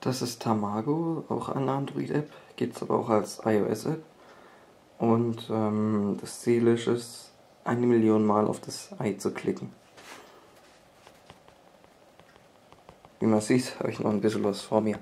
Das ist Tamago, auch eine Android-App, gibt es aber auch als iOS-App. Und ähm, das Ziel ist es, eine Million Mal auf das Ei zu klicken. Wie man sieht, habe ich noch ein bisschen was vor mir.